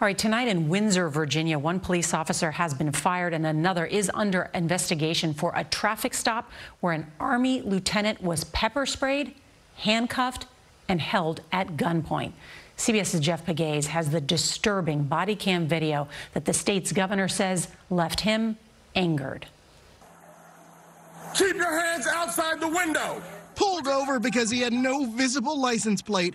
All right, tonight in Windsor, Virginia, one police officer has been fired and another is under investigation for a traffic stop where an Army lieutenant was pepper sprayed, handcuffed, and held at gunpoint. CBS's Jeff Pegues has the disturbing body cam video that the state's governor says left him angered. Keep your hands outside the window. Pulled over because he had no visible license plate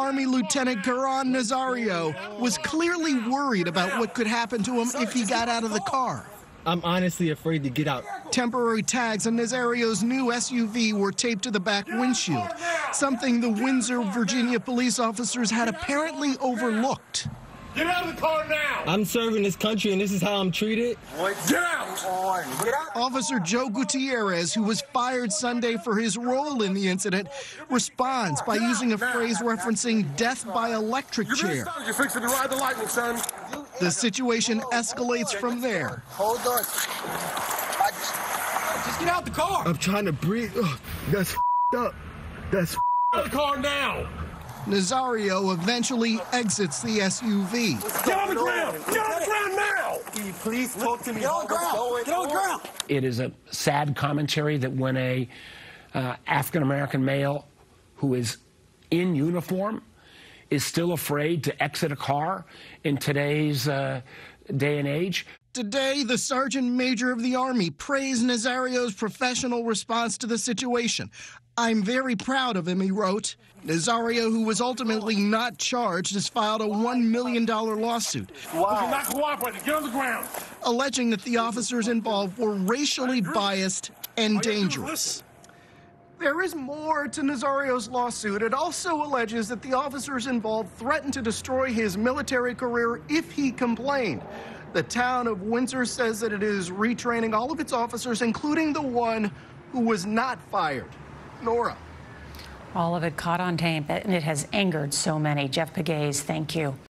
Army Lieutenant Caron Nazario was clearly worried about what could happen to him if he got out of the car. I'm honestly afraid to get out. Temporary tags on Nazario's new SUV were taped to the back windshield, something the Windsor, Virginia police officers had apparently overlooked. Get out of the car now! I'm serving this country and this is how I'm treated. Get out! Get out! Officer Joe Gutierrez, who was fired Sunday for his role in the incident, responds by using a phrase referencing death by electric chair. You're fixing to ride the lightning, son. The situation escalates from there. Hold on. Just, just get out the car. I'm trying to breathe. Ugh, that's up. That's out the car now. Nazario eventually exits the SUV. Get on the ground! Get on the ground now! Can you please talk to me? Get on the ground! Get on the ground! It is a sad commentary that when a uh, African American male who is in uniform is still afraid to exit a car in today's uh, day and age. Today, the Sergeant Major of the Army praised Nazario's professional response to the situation. I'm very proud of him, he wrote. Nazario, who was ultimately not charged, has filed a $1 million lawsuit. Wow. Not cooperating. Get on the ground. Alleging that the officers involved were racially biased and dangerous. There is more to Nazario's lawsuit. It also alleges that the officers involved threatened to destroy his military career if he complained. The town of Windsor says that it is retraining all of its officers, including the one who was not fired. Norah. All of it caught on tape, and it has angered so many. Jeff Pegues, thank you.